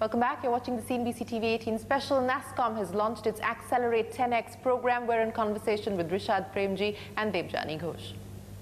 Welcome back. You're watching the CNBC TV 18 special. NASSCOM has launched its Accelerate 10X program. We're in conversation with Rishad Premji and Debjani Ghosh.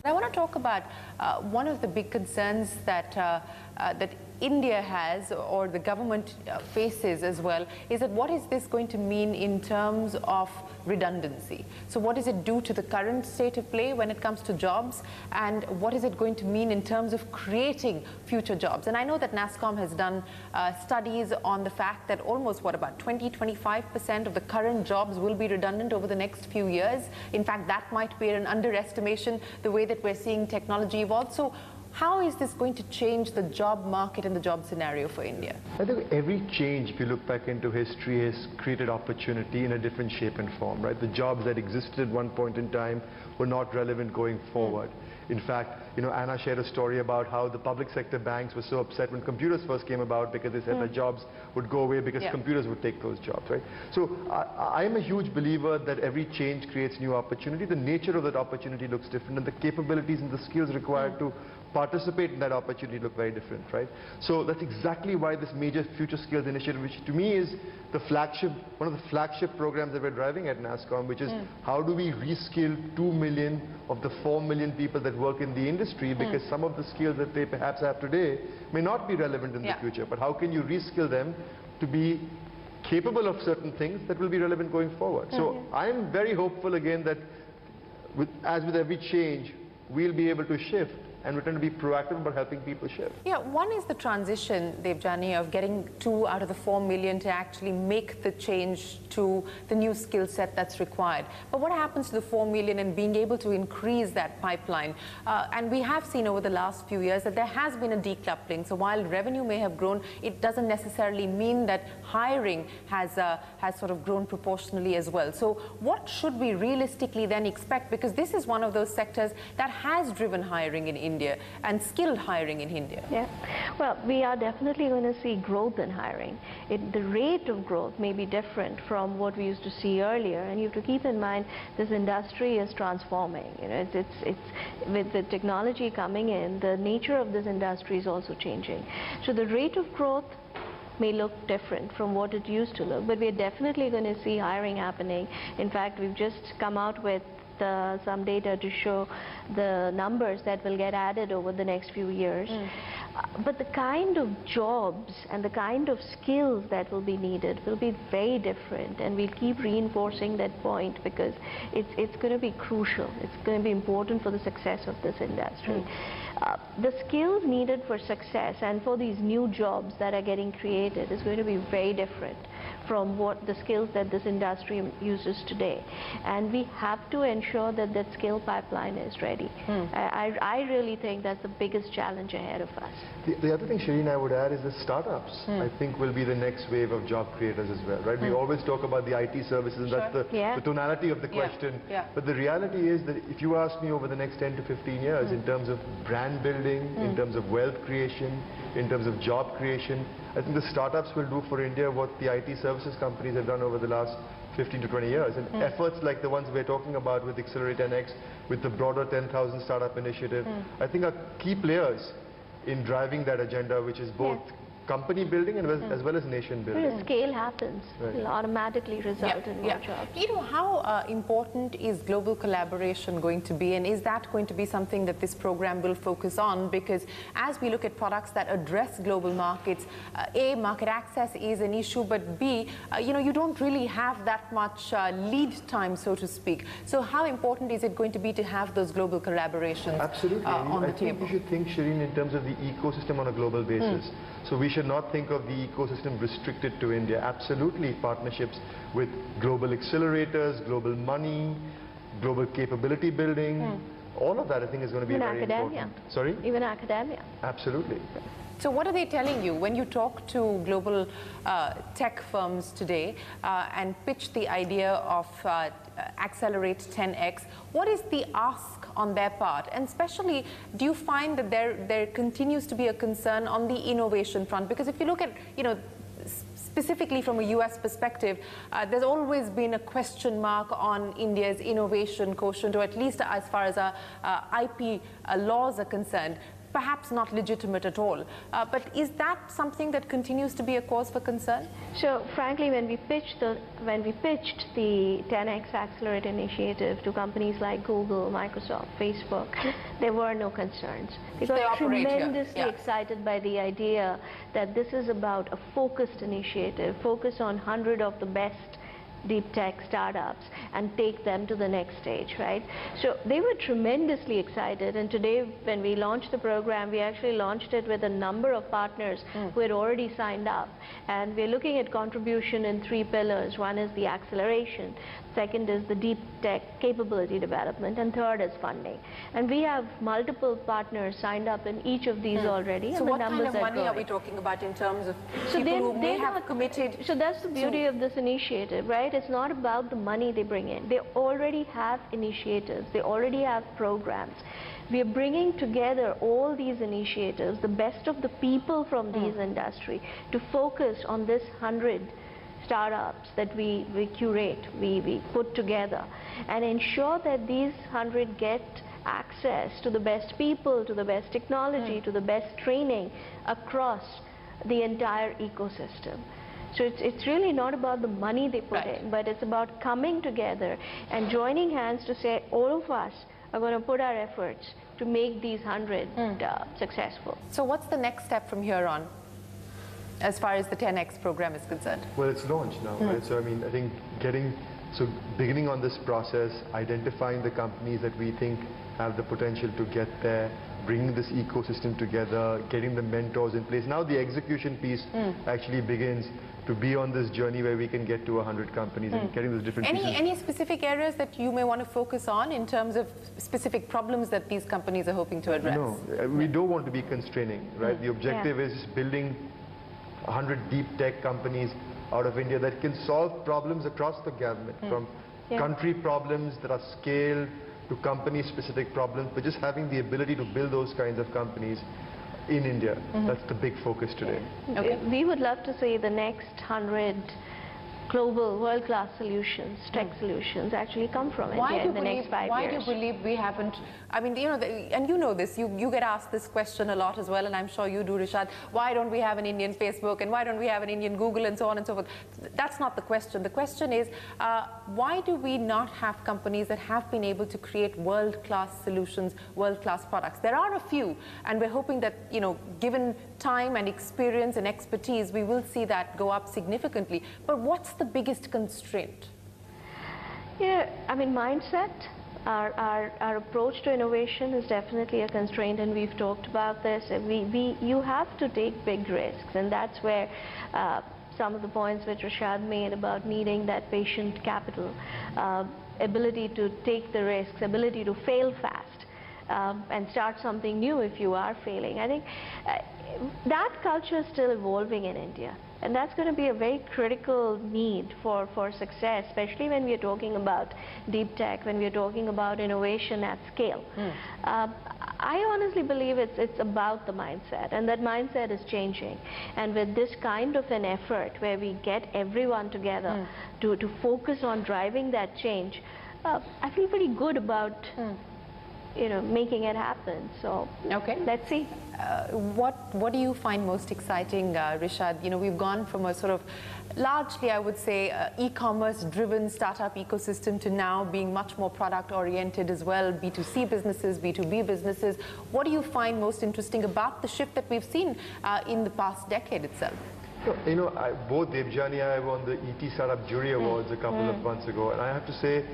I want to talk about uh, one of the big concerns that uh, uh, that India has or the government uh, faces as well is that what is this going to mean in terms of redundancy? So what does it do to the current state of play when it comes to jobs and what is it going to mean in terms of creating future jobs? And I know that NASSCOM has done uh, studies on the fact that almost what about 20, 25% of the current jobs will be redundant over the next few years. In fact, that might be an underestimation the way that we're seeing technology evolve. So how is this going to change the job market and the job scenario for India? I think every change, if you look back into history, has created opportunity in a different shape and form, right? The jobs that existed at one point in time were not relevant going forward. Mm. In fact, you know, Anna shared a story about how the public sector banks were so upset when computers first came about because they said mm. their jobs would go away because yeah. computers would take those jobs, right? So I, am a huge believer that every change creates new opportunity. The nature of that opportunity looks different and the capabilities and the skills required mm. to participate in that opportunity look very different, right? So that's exactly why this major future skills initiative, which to me is the flagship, one of the flagship programs that we're driving at NASSCOM, which is mm. how do we reskill 2 million of the 4 million people that work in the industry hmm. because mm. some of the skills that they perhaps have today may not be relevant in yeah. the future. But how can you reskill them to be capable of certain things that will be relevant going forward? So. I'm very hopeful again that with, as with every change, we'll be able to shift and we're trying to be proactive about helping people shift. Yeah, one is the transition, Debjani, of getting two out of the four million to actually make the change to the new skill set that's required. But what happens to the four million and being able to increase that pipeline? Uh, and we have seen over the last few years that there has been a decoupling. So while revenue may have grown, it doesn't necessarily mean that hiring has, uh, has sort of grown proportionally as well. So what should we realistically then expect? Because this is one of those sectors that has driven hiring in India India and skilled hiring in India? Yeah, well, we are definitely going to see growth in hiring. It, the rate of growth may be different from what we used to see earlier, and you have to keep in mind this industry is transforming. You know, it's, it's, it's with the technology coming in, the nature of this industry is also changing. So the rate of growth may look different from what it used to look, but we're definitely going to see hiring happening. In fact, we've just come out with uh, some data to show the numbers that will get added over the next few years. Mm. Uh, but the kind of jobs and the kind of skills that will be needed will be very different and we'll keep reinforcing that point because it's, it's going to be crucial. It's going to be important for the success of this industry. Mm. Uh, the skills needed for success and for these new jobs that are getting created is going to be very different from what the skills that this industry uses today. And we have to ensure that that skill pipeline is ready. Hmm. I, I really think that's the biggest challenge ahead of us. The, the other thing, Shereen, I would add is the startups, hmm. I think will be the next wave of job creators as well, right? We hmm. always talk about the IT services and sure. that's the, yeah. the, tonality of the question. Yeah. Yeah. But the reality is that if you ask me over the next 10 to 15 years in terms of brand building, in terms of wealth creation, in terms of job creation, I think the startups will do for India what the IT services companies have done over the last 15 to 20 years. And mm. efforts like the ones we're talking about with Accelerate 10X, with the broader 10,000 startup initiative, mm. I think are key players in driving that agenda, which is both company building and as well as nation building. When scale happens, right. it'll automatically result yeah, in more yeah. jobs. You know, how uh, important is global collaboration going to be and is that going to be something that this program will focus on? Because as we look at products that address global markets, uh, A, market access is an issue, but B, uh, you know, you don't really have that much uh, lead time, so to speak. So how important is it going to be to have those global collaborations Absolutely. Uh, on I the think table? you should think, Shereen, in terms of the ecosystem on a global basis. Mm. So we should not think of the ecosystem restricted to India. Absolutely partnerships with global accelerators, global money, global capability building. Mm. All of that I think is going to be Even very academia. important. Sorry? Even academia. Absolutely. So what are they telling you when you talk to global uh, tech firms today uh, and pitch the idea of uh, Accelerate 10X? What is the ask on their part? And especially, do you find that there, there continues to be a concern on the innovation front? Because if you look at, you know, specifically from a US perspective, uh, there's always been a question mark on India's innovation quotient, or at least as far as our uh, IP uh, laws are concerned. Perhaps not legitimate at all. Uh, but is that something that continues to be a cause for concern? So frankly, when we pitched the when we pitched the 10x Accelerate initiative to companies like Google, Microsoft, Facebook, there were no concerns. They They tremendously yeah. excited by the idea that this is about a focused initiative, focus on 100 of the best deep tech startups and take them to the next stage, right? So they were tremendously excited and today when we launched the program, we actually launched it with a number of partners hmm. who had already signed up. And we're looking at contribution in three pillars. One is the acceleration, second is the deep tech capability development, and third is funding. And we have multiple partners signed up in each of these hmm. already So and the what kind of are money are we talking about in terms of So people who may have not- committed? So that's the beauty of this initiative, right? It's not about the money they bring in. They already have initiatives. They already have programs. We are bringing together all these initiatives, the best of the people from these hmm. industry, to focus on this hundred startups that we, we curate, we, we put together, and ensure that these hundred get access to the best people, to the best technology, to the best training across the entire ecosystem. So it's, it's really not about the money they put Right. in, but it's about coming together and joining hands to say all of us are going to put our efforts to make these hundred uh, successful. So what's the next step from here on as far as the 10X program is concerned? Well, it's launched now, right? Hmm. So I mean, I think getting, so beginning on this process, identifying the companies that we think have the potential to get there, bringing this ecosystem together, getting the mentors in place. Now the execution piece hmm. actually begins to be on this journey where we can get to 100 companies and hmm. getting those different Any, pieces. any specific areas that you may want to focus on in terms of specific problems that these companies are hoping to address? No, we don't want to be constraining, right? The objective is building 100 deep tech companies out of India that can solve problems across the government, hmm. from Yeah. country problems that are scaled to company-specific problems, but just having the ability to build those kinds of companies in India. Mm-hmm. That's the big focus today. Okay. We would love to see the next hundred global world-class solutions, tech solutions actually come from Why India in the you next five why years. do you believe we haven't, I mean, you know, the, and you know this, you, you get asked this question a lot as well, and I'm sure you do, Rishad. Why don't we have an Indian Facebook, and why don't we have an Indian Google, and so on and so forth? That's not the question. The question is, uh, why do we not have companies that have been able to create world-class solutions, world-class products? There are a few, and we're hoping that, you know, given time and experience and expertise, we will see that go up significantly. But what's the biggest constraint? Yeah, I mean, mindset, our, our, our approach to innovation is definitely a constraint, and we've talked about this. We, we, you have to take big risks, and that's where uh, some of the points which Rishad made about needing that patient capital, uh, ability to take the risks, ability to fail fast, um, and start something new if you are failing. I think uh, that culture is still evolving in India. And that's going to be a very critical need for, for success, especially when we are talking about deep tech, when we are talking about innovation at scale. Uh, I honestly believe it's, it's about the mindset, and that mindset is changing. And with this kind of an effort where we get everyone together to, to focus on driving that change, uh, I feel pretty good about you know, making it happen. So Okay. let's see. Uh, what what do you find most exciting, uh, Rishad? You know, we've gone from a sort of largely, I would say, uh, e-commerce driven startup ecosystem to now being much more product oriented as well, B2C businesses, B2B businesses. What do you find most interesting about the shift that we've seen uh, in the past decade itself? You know, I, both Debjani and I won the ET Startup Jury Awards a couple of months ago, and I have to say,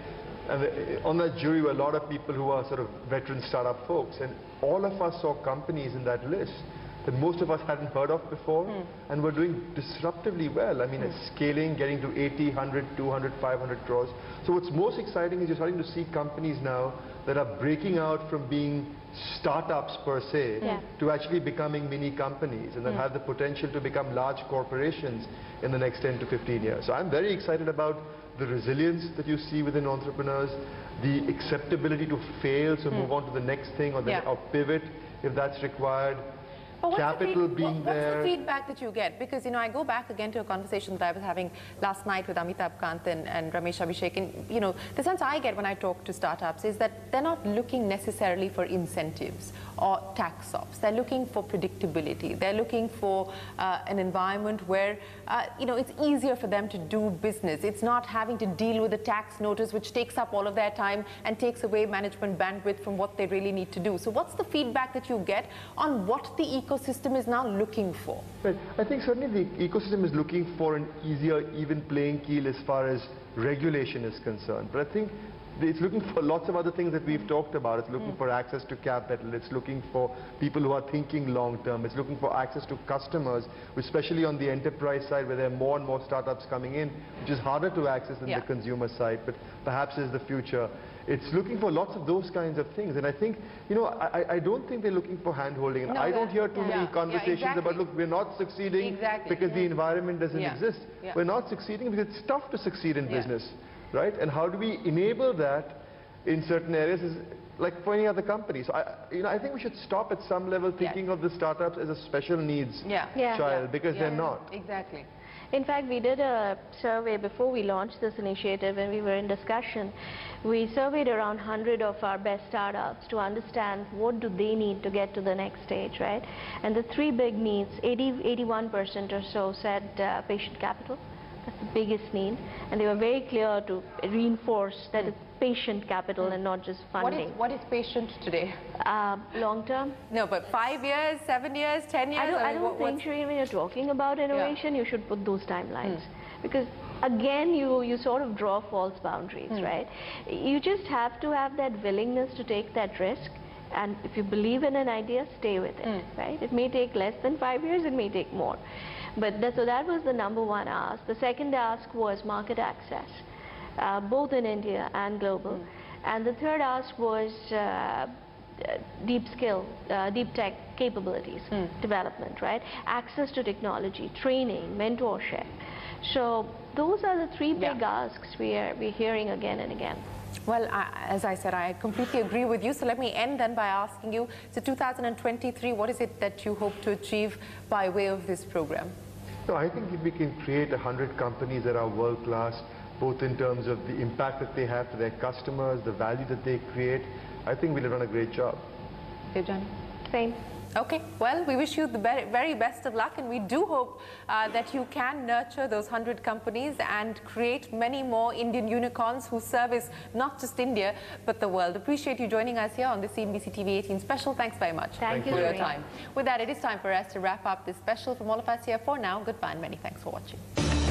and the, on that jury were a lot of people who are sort of veteran startup folks, and all of us saw companies in that list that most of us hadn't heard of before, hmm. and were doing disruptively well. I mean, hmm. it's scaling, getting to 80, 100, 200, 500 crores. So what's most exciting is you're starting to see companies now that are breaking out from being startups per se Yeah. to actually becoming mini companies and that hmm. have the potential to become large corporations in the next 10 to 15 years. So I'm very excited about the resilience that you see within entrepreneurs, the acceptability to fail, so hmm. move on to the next thing or, the, Yeah. or pivot if that's required. But what's the capital feed- being what- what's there. the feedback that you get? Because, you know, I go back again to a conversation that I was having last night with Amitabh Kant and, and Ramesh Abhishek. And, you know, the sense I get when I talk to startups is that they're not looking necessarily for incentives or tax offs. They're looking for predictability. They're looking for uh, an environment where, uh, you know, it's easier for them to do business. It's not having to deal with a tax notice which takes up all of their time and takes away management bandwidth from what they really need to do. So what's the feedback that you get on what the ecosystem is now looking for? Right. I think certainly the ecosystem is looking for an easier, even playing keel as far as regulation is concerned. But I think it's looking for lots of other things that we've talked about. It's looking hmm. for access to capital. It's looking for people who are thinking long term. It's looking for access to customers, especially on the enterprise side where there are more and more startups coming in, which is harder to access than Yeah. the consumer side, but perhaps is the future. It's looking for lots of those kinds of things. And I think, you know, I, I- don't think they're looking for hand-holding. And No, I don't hear too yeah. many Yeah, conversations exactly. about, look, we're not succeeding Exactly. because the mm. environment doesn't exist. We're not succeeding because it's tough to succeed in business, right? And how do we enable that in certain areas is like for any other company. So I, you know, I think we should stop at some level thinking of the startups as a special needs Yeah. Yeah. child because Yeah. they're not. Exactly. In fact, we did a survey before we launched this initiative and we were in discussion. We surveyed around 100 of our best startups to understand what do they need to get to the next stage, right? And the three big needs, 80, 81% or so said uh, patient capital. That's the biggest need. And they were very clear to reinforce that it's patient capital and not just What is, funding. what is patient today? Uh, long term, No, but five years, seven years, ten years? I don't, I mean, don't what- think, Shereen, when you're talking about innovation, you should put those timelines. Because again, you, you sort of draw false boundaries, right? You just have to have that willingness to take that risk. And if you believe in an idea, stay with it, right? It may take less than five years, it may take more. But that, so that was the number one ask. The second ask was market access, uh, both in India and global. And the third ask was uh, deep skill, uh, deep tech capabilities development, right? Access to technology, training, mentorship. So those are the three big Yeah. asks we are we're hearing again and again. Well, I, as I said, I completely agree with you. So let me end then by asking you, so 2023, what is it that you hope to achieve by way of this program? No, I think if we can create 100 companies that are world class, both in terms of the impact that they have to their customers, the value that they create, I think we'll have done a great job. Debjani? Same. Okay, well, we wish you the very, very best of luck, and we do hope uh, that you can nurture those 100 companies and create many more Indian unicorns who service not just India, but the world. Appreciate you joining us here on the CNBC TV 18 special. Thanks very much Thank you, for your time. With that, it is time for us to wrap up this special from all of us here for now. Goodbye, and many thanks for watching.